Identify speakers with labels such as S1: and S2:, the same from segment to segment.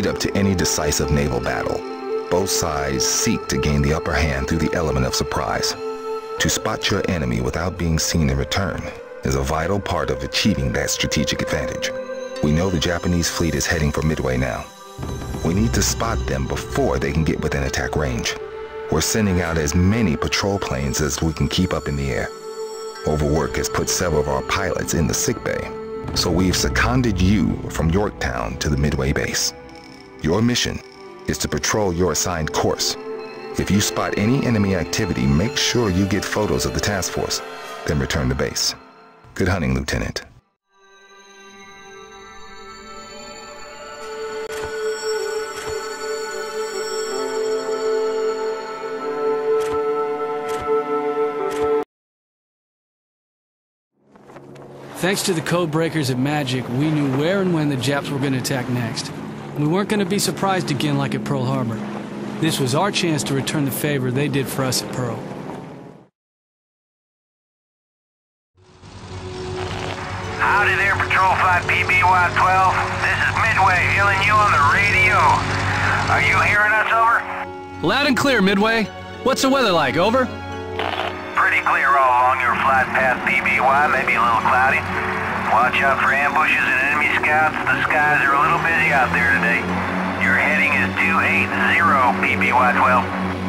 S1: Lead up to any decisive naval battle, both sides seek to gain the upper hand through the element of surprise. To spot your enemy without being seen in return is a vital part of achieving that strategic advantage. We know the Japanese fleet is heading for Midway now. We need to spot them before they can get within attack range. We're sending out as many patrol planes as we can keep up in the air. Overwork has put several of our pilots in the sickbay, so we've seconded you from Yorktown to the Midway base. Your mission is to patrol your assigned course. If you spot any enemy activity, make sure you get photos of the task force, then return to base. Good hunting, Lieutenant.
S2: Thanks to the code breakers at Magic, we knew where and when the Japs were going to attack next. We weren't going to be surprised again like at Pearl Harbor. This was our chance to return the favor they did for us at Pearl.
S3: Howdy there, Patrol Flight PBY-12. This is Midway hailing you on the radio. Are you hearing us, over?
S2: Loud and clear, Midway. What's the weather like, over?
S3: Pretty clear all along your flight path, PBY, maybe a little cloudy. Watch out for ambushes and enemy scouts. The skies are a little busy out there today. Your heading is 280, PBY-12.
S4: Radar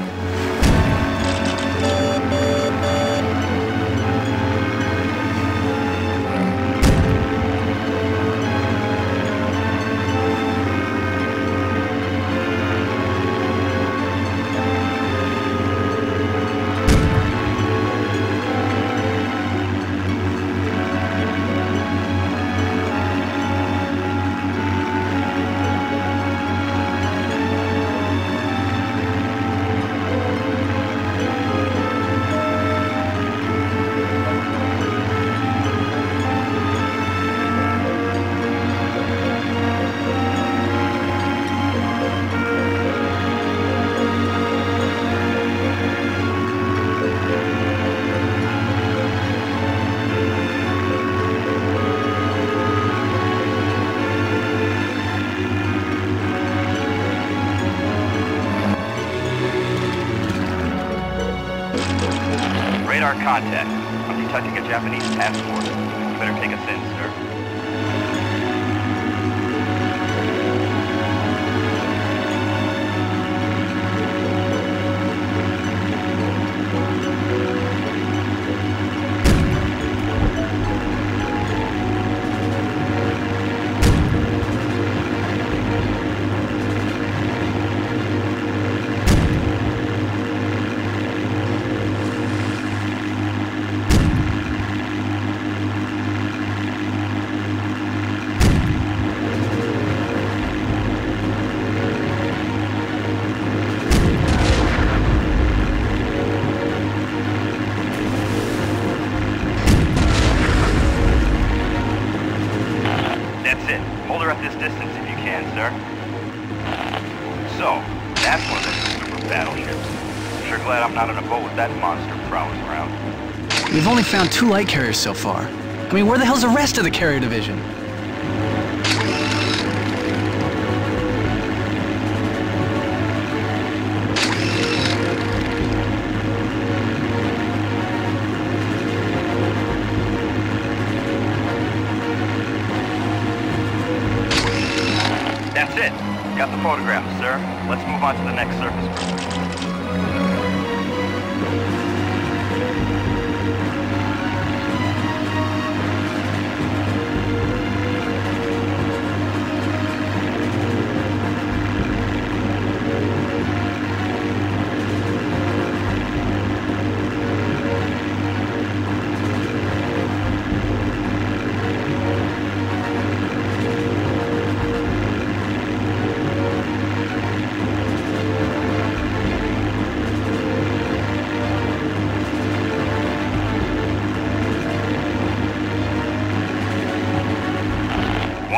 S4: contact. I'm detecting a Japanese force. You better take us in, sir. So, that's one of the super battleships. Sure glad I'm not in a boat with that monster prowling around.
S2: We've only found two light carriers so far. I mean, where the hell's the rest of the carrier division?
S4: That's it. Got the photograph, sir. Let's move on to the next surface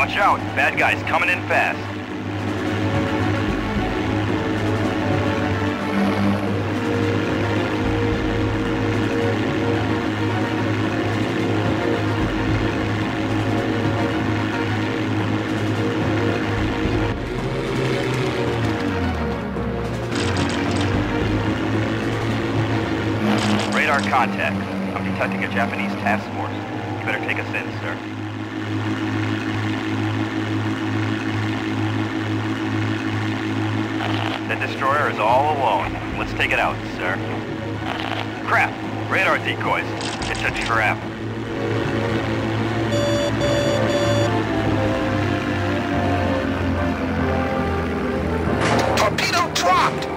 S4: Watch out, bad guys coming in fast. Radar contact. I'm detecting a Japanese task force. You better take us in, sir. The destroyer is all alone. Let's take it out, sir. Crap! Radar decoys. It's a trap.
S1: Torpedo dropped!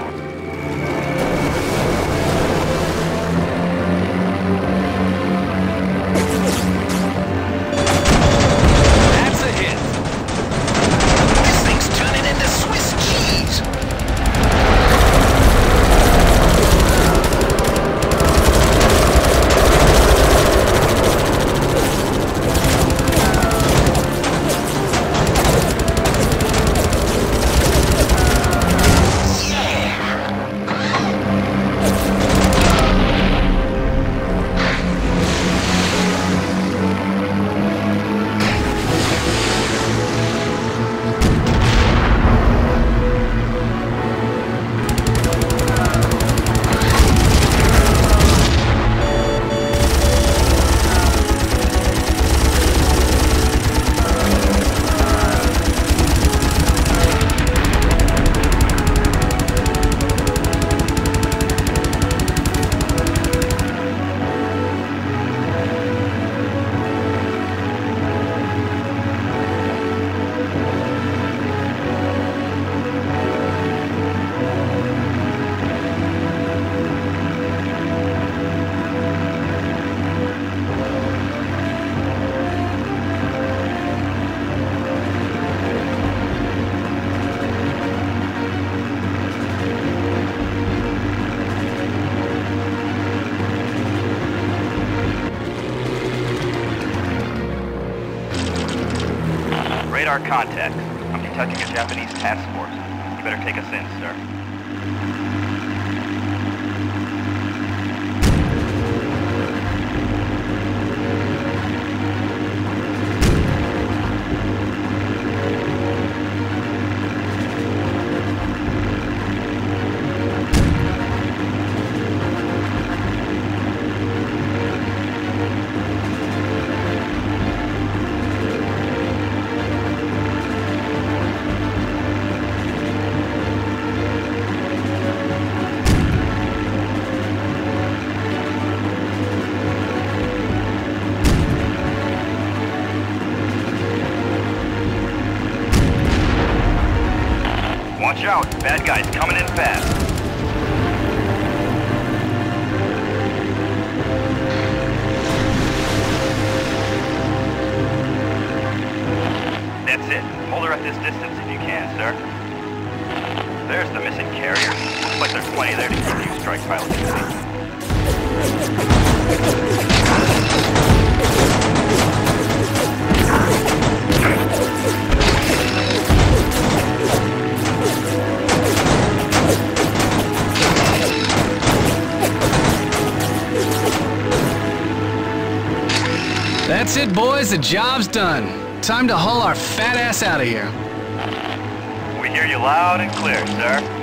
S4: Radar contact. I'm detecting a Japanese task force. You better take us in, sir. Bad guys coming in fast. That's it. Hold her at this distance if you can, sir. There's the missing carrier. Looks like there's plenty there to keep you strike pilot
S2: it, boys. The job's done. Time to haul our fat ass out of here.
S4: We hear you loud and clear, sir.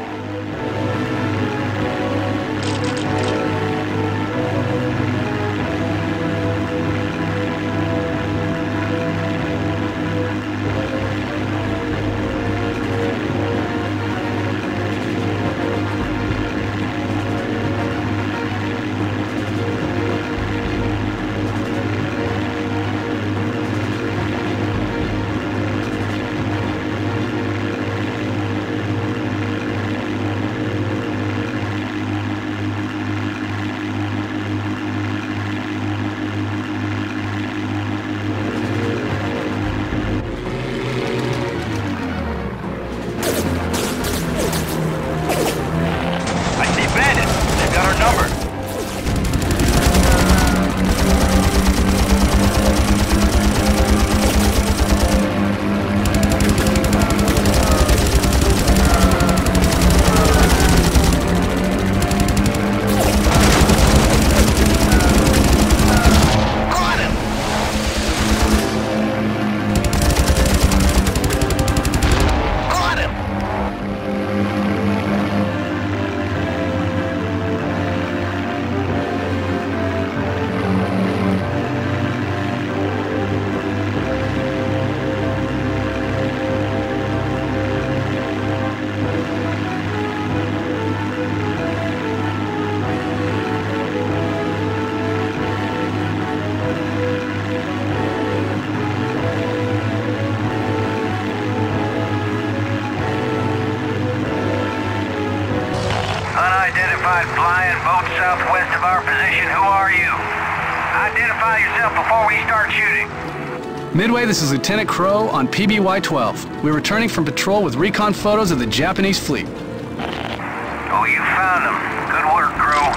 S2: Midway, this is Lieutenant Crow on PBY-12. We're returning from patrol with recon photos of the Japanese fleet.
S3: Oh, you found them. Good work, Crow.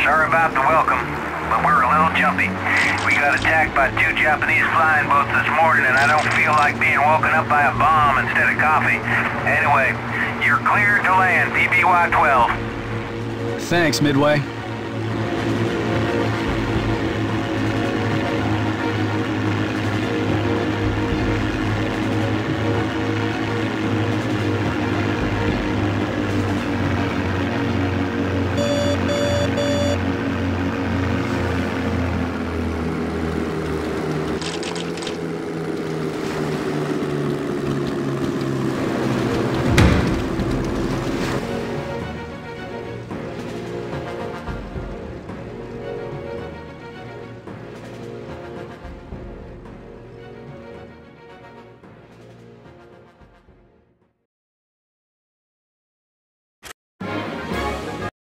S3: Sorry about the welcome, but we're a little jumpy. We got attacked by two Japanese flying boats this morning, and I don't feel like being woken up by a bomb instead of coffee. Anyway, you're cleared to land, PBY-12.
S2: Thanks, Midway.